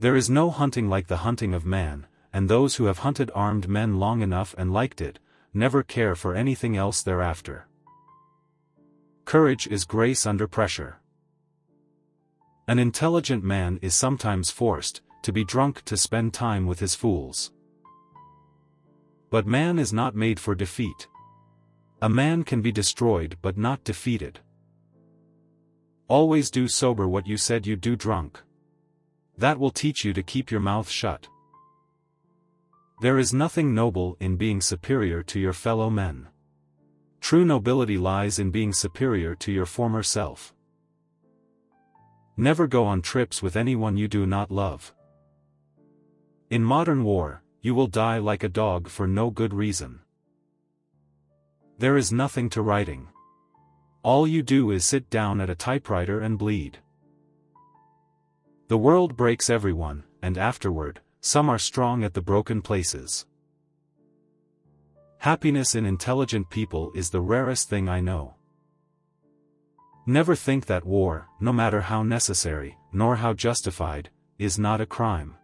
There is no hunting like the hunting of man, and those who have hunted armed men long enough and liked it, never care for anything else thereafter. Courage is grace under pressure. An intelligent man is sometimes forced, to be drunk to spend time with his fools. But man is not made for defeat. A man can be destroyed but not defeated. Always do sober what you said you'd do drunk. That will teach you to keep your mouth shut. There is nothing noble in being superior to your fellow men. True nobility lies in being superior to your former self. Never go on trips with anyone you do not love. In modern war, you will die like a dog for no good reason. There is nothing to writing. All you do is sit down at a typewriter and bleed. The world breaks everyone, and afterward, some are strong at the broken places. Happiness in intelligent people is the rarest thing I know. Never think that war, no matter how necessary, nor how justified, is not a crime.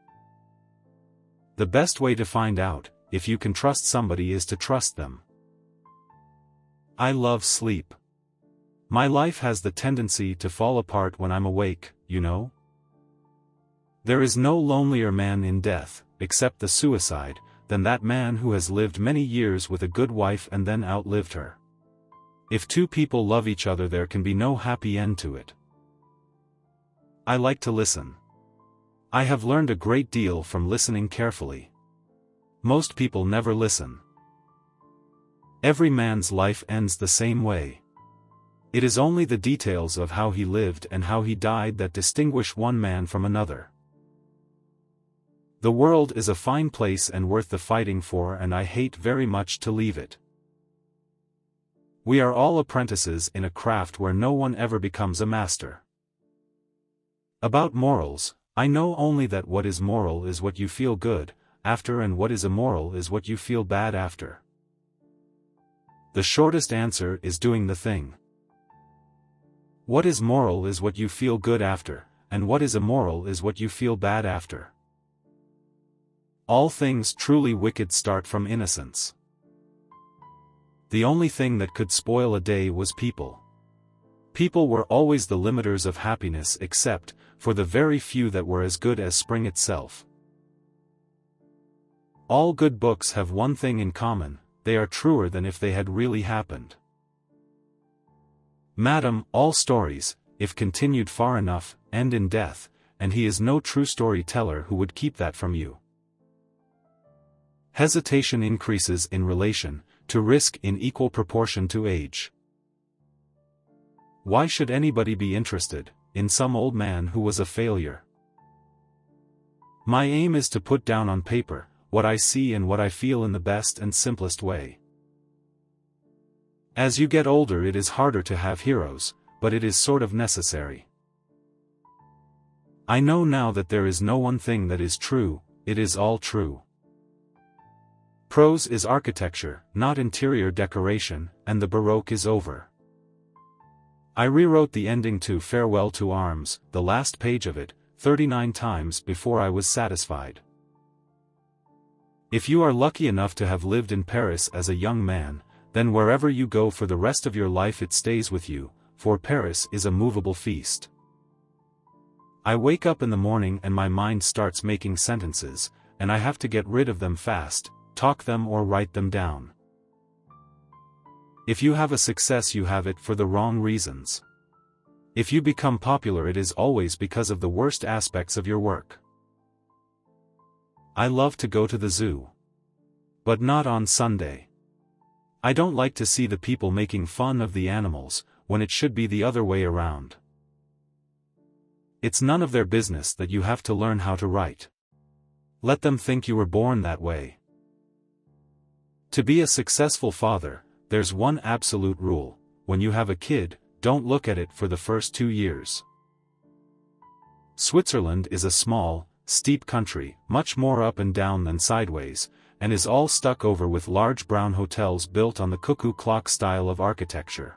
The best way to find out, if you can trust somebody is to trust them. I love sleep. My life has the tendency to fall apart when I'm awake, you know? There is no lonelier man in death, except the suicide, than that man who has lived many years with a good wife and then outlived her. If two people love each other there can be no happy end to it. I like to listen. I have learned a great deal from listening carefully. Most people never listen. Every man's life ends the same way. It is only the details of how he lived and how he died that distinguish one man from another. The world is a fine place and worth the fighting for and I hate very much to leave it. We are all apprentices in a craft where no one ever becomes a master. About morals, I know only that what is moral is what you feel good, after and what is immoral is what you feel bad after. The shortest answer is doing the thing. What is moral is what you feel good after, and what is immoral is what you feel bad after. All things truly wicked start from innocence. The only thing that could spoil a day was people. People were always the limiters of happiness except, for the very few that were as good as spring itself. All good books have one thing in common, they are truer than if they had really happened. Madam, all stories, if continued far enough, end in death, and he is no true storyteller who would keep that from you. Hesitation increases in relation, to risk in equal proportion to age. Why should anybody be interested, in some old man who was a failure? My aim is to put down on paper, what I see and what I feel in the best and simplest way. As you get older it is harder to have heroes, but it is sort of necessary. I know now that there is no one thing that is true, it is all true. Prose is architecture, not interior decoration, and the Baroque is over. I rewrote the ending to Farewell to Arms, the last page of it, 39 times before I was satisfied. If you are lucky enough to have lived in Paris as a young man, then wherever you go for the rest of your life it stays with you, for Paris is a movable feast. I wake up in the morning and my mind starts making sentences, and I have to get rid of them fast, talk them or write them down. If you have a success you have it for the wrong reasons. If you become popular it is always because of the worst aspects of your work. I love to go to the zoo. But not on Sunday. I don't like to see the people making fun of the animals, when it should be the other way around. It's none of their business that you have to learn how to write. Let them think you were born that way. To be a successful father, there's one absolute rule, when you have a kid, don't look at it for the first two years. Switzerland is a small, steep country, much more up and down than sideways, and is all stuck over with large brown hotels built on the cuckoo clock style of architecture.